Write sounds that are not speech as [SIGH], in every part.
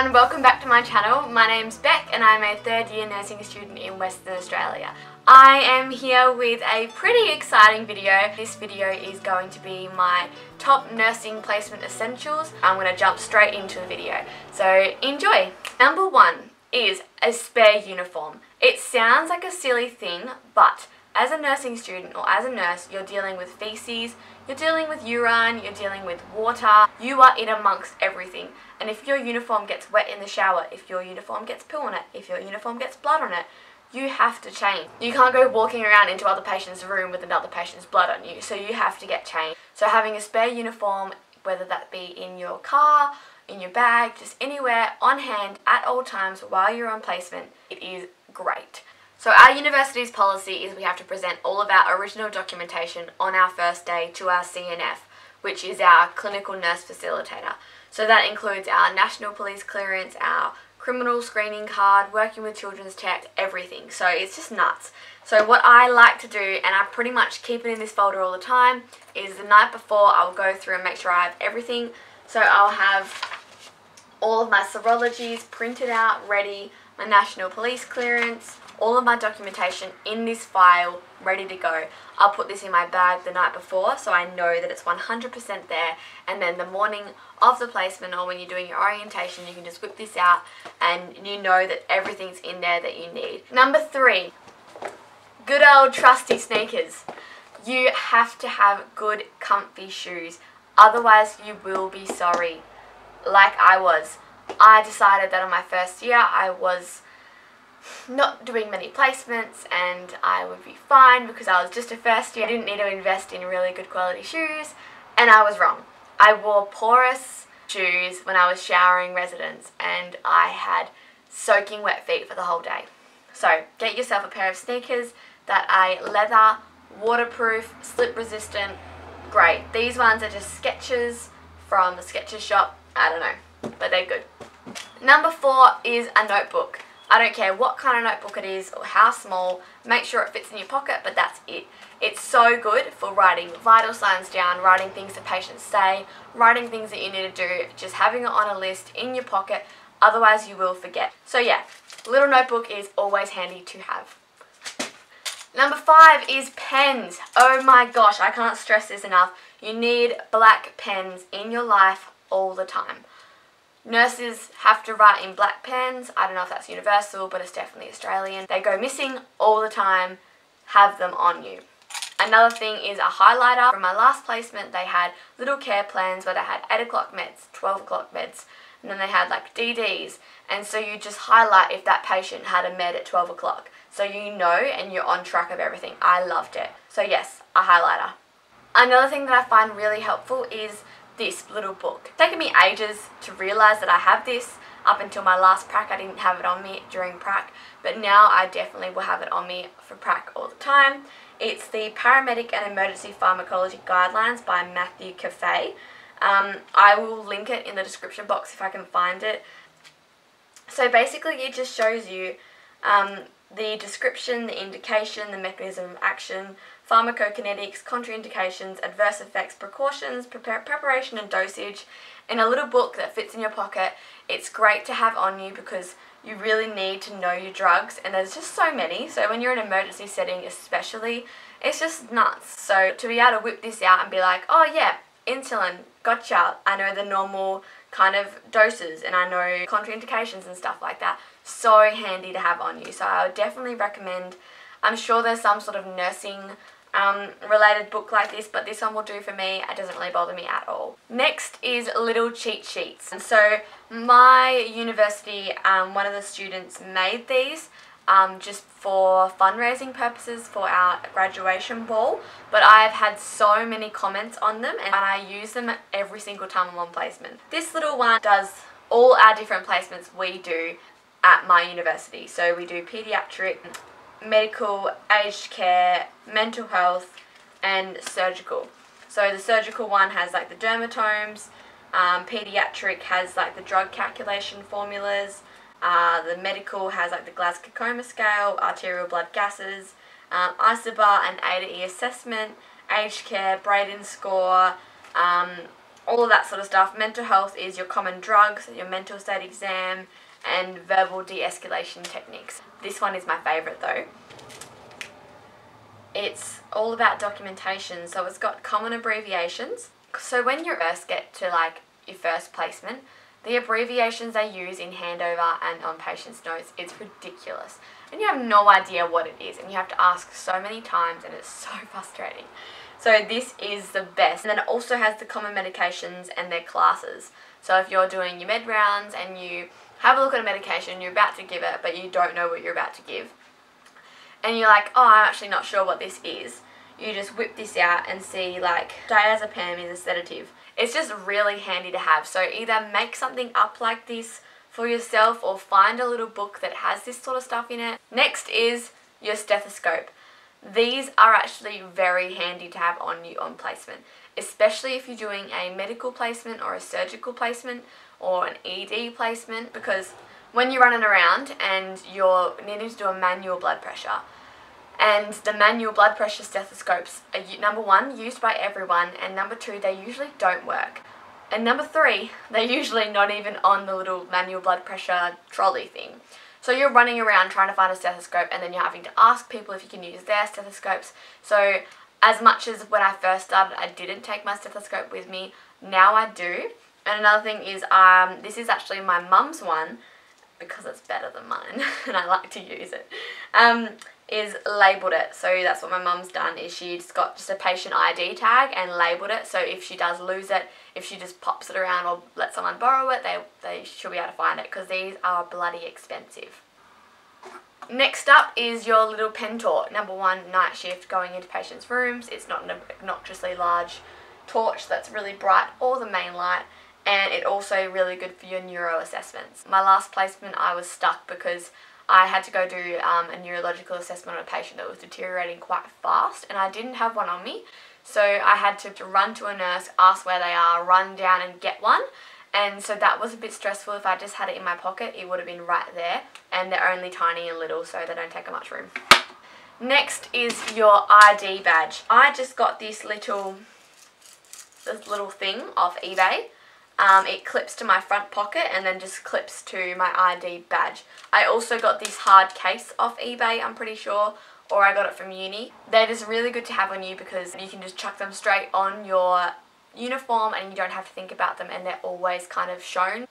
everyone, welcome back to my channel. My name's Bek and I'm a third year nursing student in Western Australia. I am here with a pretty exciting video. This video is going to be my top nursing placement essentials. I'm going to jump straight into the video. So enjoy! Number one is a spare uniform. It sounds like a silly thing, but as a nursing student or as a nurse, you're dealing with feces, you're dealing with urine, you're dealing with water, you are in amongst everything. And if your uniform gets wet in the shower, if your uniform gets poo on it, if your uniform gets blood on it, you have to change. You can't go walking around into other patient's room with another patient's blood on you, so you have to get changed. So having a spare uniform, whether that be in your car, in your bag, just anywhere on hand at all times while you're on placement, it is great. So our university's policy is we have to present all of our original documentation on our first day to our CNF, which is our clinical nurse facilitator. So that includes our national police clearance, our criminal screening card, working with children's check, everything. So it's just nuts. So what I like to do, and I pretty much keep it in this folder all the time, is the night before I'll go through and make sure I have everything. So I'll have all of my serologies printed out, ready, my national police clearance, all of my documentation in this file ready to go. I'll put this in my bag the night before so I know that it's 100% there and then the morning of the placement or when you're doing your orientation you can just whip this out and you know that everything's in there that you need. Number three, good old trusty sneakers. You have to have good comfy shoes otherwise you will be sorry like I was. I decided that on my first year I was not doing many placements and I would be fine because I was just a first year. I didn't need to invest in really good quality shoes and I was wrong. I wore porous shoes when I was showering residents and I had soaking wet feet for the whole day. So get yourself a pair of sneakers that are leather, waterproof, slip resistant, great. These ones are just Skechers from the Skechers shop. I don't know, but they're good. Number four is a notebook. I don't care what kind of notebook it is or how small, make sure it fits in your pocket, but that's it. It's so good for writing vital signs down, writing things that patients say, writing things that you need to do, just having it on a list in your pocket, otherwise you will forget. So yeah, little notebook is always handy to have. Number five is pens. Oh my gosh, I can't stress this enough. You need black pens in your life all the time. Nurses have to write in black pens. I don't know if that's universal, but it's definitely Australian. They go missing all the time. Have them on you. Another thing is a highlighter. From my last placement, they had little care plans where they had 8 o'clock meds, 12 o'clock meds, and then they had like DDs. And so you just highlight if that patient had a med at 12 o'clock. So you know and you're on track of everything. I loved it. So yes, a highlighter. Another thing that I find really helpful is this little book. It's taken me ages to realise that I have this. Up until my last prac I didn't have it on me during prac but now I definitely will have it on me for prac all the time. It's the Paramedic and Emergency Pharmacology Guidelines by Matthew Caffey. Um, I will link it in the description box if I can find it. So basically it just shows you um, the description, the indication, the mechanism of action, pharmacokinetics, contraindications, adverse effects, precautions, preparation and dosage. In a little book that fits in your pocket. It's great to have on you because you really need to know your drugs and there's just so many. So when you're in an emergency setting especially it's just nuts. So to be able to whip this out and be like oh yeah insulin gotcha. I know the normal kind of doses and I know contraindications and stuff like that. So handy to have on you. So I would definitely recommend I'm sure there's some sort of nursing um, related book like this, but this one will do for me. It doesn't really bother me at all. Next is little cheat sheets. And so my university, um, one of the students made these um, just for fundraising purposes for our graduation ball. But I've had so many comments on them and I use them every single time I'm on placement. This little one does all our different placements we do at my university. So we do pediatric, medical, aged care, mental health, and surgical. So the surgical one has like the dermatomes, um, pediatric has like the drug calculation formulas, uh, the medical has like the Glasgow Coma scale, arterial blood gases, um, ISOBAR and ADA E assessment, aged care, Braden score, um, all of that sort of stuff. Mental health is your common drugs, your mental state exam, and verbal de-escalation techniques. This one is my favourite though. It's all about documentation, so it's got common abbreviations. So when you first get to like your first placement, the abbreviations they use in handover and on patient's notes, it's ridiculous. And you have no idea what it is, and you have to ask so many times, and it's [LAUGHS] so frustrating. So this is the best. And then it also has the common medications and their classes. So if you're doing your med rounds and you have a look at a medication, you're about to give it, but you don't know what you're about to give, and you're like, oh, I'm actually not sure what this is, you just whip this out and see like diazepam is a sedative. It's just really handy to have. So either make something up like this for yourself or find a little book that has this sort of stuff in it. Next is your stethoscope. These are actually very handy to have on you on placement, especially if you're doing a medical placement or a surgical placement or an ED placement because when you're running around and you're needing to do a manual blood pressure, and the manual blood pressure stethoscopes are number one used by everyone and number two they usually don't work. And number three they're usually not even on the little manual blood pressure trolley thing. So you're running around trying to find a stethoscope and then you're having to ask people if you can use their stethoscopes. So as much as when I first started I didn't take my stethoscope with me now I do and another thing is um, this is actually my mum's one because it's better than mine [LAUGHS] and I like to use it um, is labelled it. So that's what my mum's done is she's got just a patient ID tag and labelled it. So if she does lose it, if she just pops it around or lets someone borrow it, they, they should be able to find it because these are bloody expensive. Next up is your little pen Number one, night shift going into patients' rooms. It's not an obnoxiously large torch that's really bright or the main light and it also really good for your neuro assessments. My last placement I was stuck because I had to go do um, a neurological assessment on a patient that was deteriorating quite fast and I didn't have one on me. So I had to, to run to a nurse, ask where they are, run down and get one. And so that was a bit stressful. If I just had it in my pocket, it would have been right there. And they're only tiny and little, so they don't take up much room. Next is your ID badge. I just got this little, this little thing off eBay. Um, it clips to my front pocket and then just clips to my ID badge. I also got this hard case off eBay, I'm pretty sure, or I got it from uni. They're just really good to have on you because you can just chuck them straight on your uniform and you don't have to think about them and they're always kind of shown.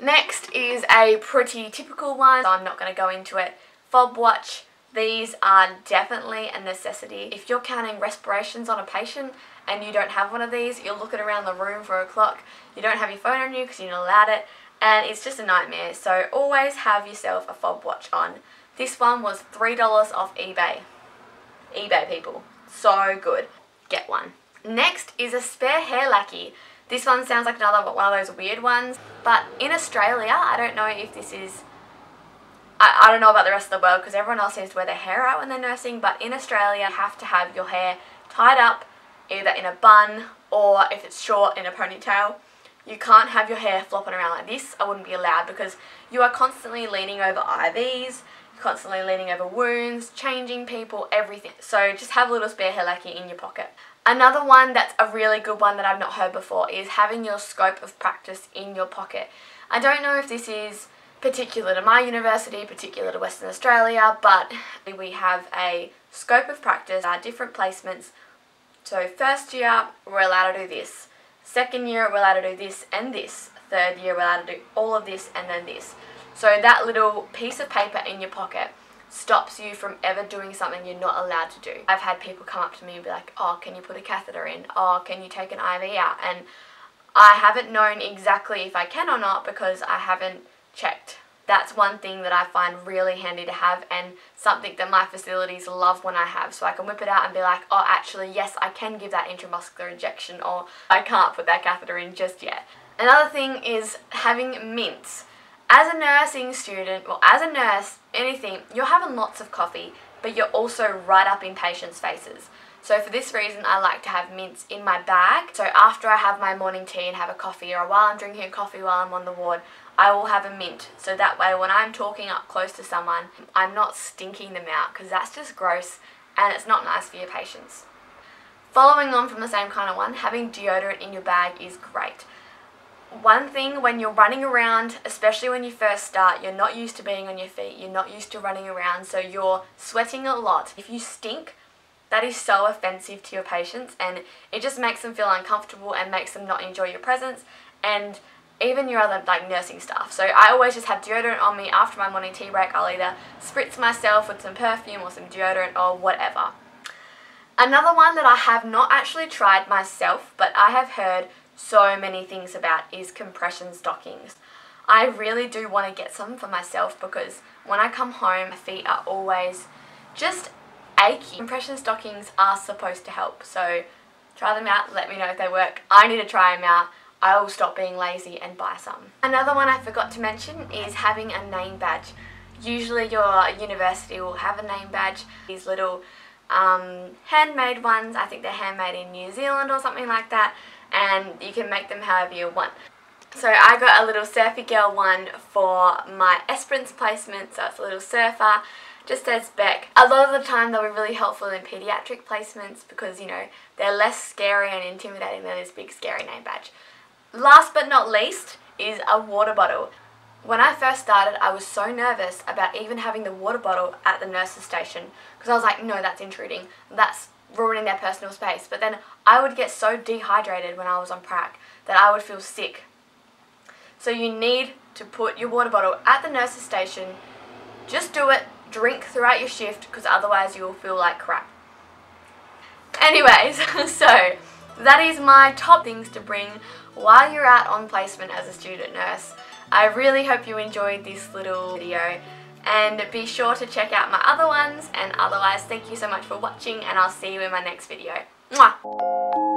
Next is a pretty typical one, so I'm not going to go into it. Fob watch. These are definitely a necessity. If you're counting respirations on a patient and you don't have one of these, you're looking around the room for a clock, you don't have your phone on you because you're not allowed it, and it's just a nightmare. So always have yourself a fob watch on. This one was $3 off eBay. eBay people. So good. Get one. Next is a spare hair lacky. This one sounds like another one of those weird ones, but in Australia, I don't know if this is I, I don't know about the rest of the world because everyone else seems to wear their hair out when they're nursing, but in Australia you have to have your hair tied up either in a bun or if it's short in a ponytail. You can't have your hair flopping around like this. I wouldn't be allowed because you are constantly leaning over IVs, constantly leaning over wounds, changing people, everything. So just have a little spare hair lacky in your pocket. Another one that's a really good one that I've not heard before is having your scope of practice in your pocket. I don't know if this is particular to my university, particular to Western Australia, but we have a scope of practice, our different placements. So first year, we're allowed to do this. Second year, we're allowed to do this and this. Third year, we're allowed to do all of this and then this. So that little piece of paper in your pocket stops you from ever doing something you're not allowed to do. I've had people come up to me and be like, oh, can you put a catheter in? Oh, can you take an IV out? And I haven't known exactly if I can or not because I haven't checked. That's one thing that I find really handy to have and something that my facilities love when I have. So I can whip it out and be like, oh actually yes I can give that intramuscular injection or I can't put that catheter in just yet. Another thing is having mints. As a nursing student, or as a nurse, anything, you're having lots of coffee, but you're also right up in patients' faces. So for this reason, I like to have mints in my bag. So after I have my morning tea and have a coffee, or while I'm drinking a coffee while I'm on the ward, I will have a mint. So that way when I'm talking up close to someone, I'm not stinking them out because that's just gross and it's not nice for your patients. Following on from the same kind of one, having deodorant in your bag is great. One thing when you're running around, especially when you first start, you're not used to being on your feet, you're not used to running around, so you're sweating a lot. If you stink, that is so offensive to your patients and it just makes them feel uncomfortable and makes them not enjoy your presence and even your other like nursing staff. So I always just have deodorant on me after my morning tea break. I'll either spritz myself with some perfume or some deodorant or whatever. Another one that I have not actually tried myself but I have heard so many things about is compression stockings. I really do want to get some for myself because when I come home my feet are always just achy. Compression stockings are supposed to help so try them out, let me know if they work. I need to try them out. I will stop being lazy and buy some. Another one I forgot to mention is having a name badge. Usually your university will have a name badge. These little um, handmade ones, I think they're handmade in New Zealand or something like that, and you can make them however you want. So I got a little surfy girl one for my Esperance placement, so it's a little surfer, just says Bek. A lot of the time they'll be really helpful in pediatric placements because, you know, they're less scary and intimidating than this big scary name badge. Last but not least is a water bottle. When I first started, I was so nervous about even having the water bottle at the nurse's station because I was like, no, that's intruding. That's ruining their personal space. But then I would get so dehydrated when I was on prac that I would feel sick. So you need to put your water bottle at the nurse's station. Just do it. Drink throughout your shift because otherwise you will feel like crap. Anyways, [LAUGHS] so that is my top things to bring while you're out on placement as a student nurse. I really hope you enjoyed this little video and be sure to check out my other ones and otherwise thank you so much for watching and I'll see you in my next video. Mwah!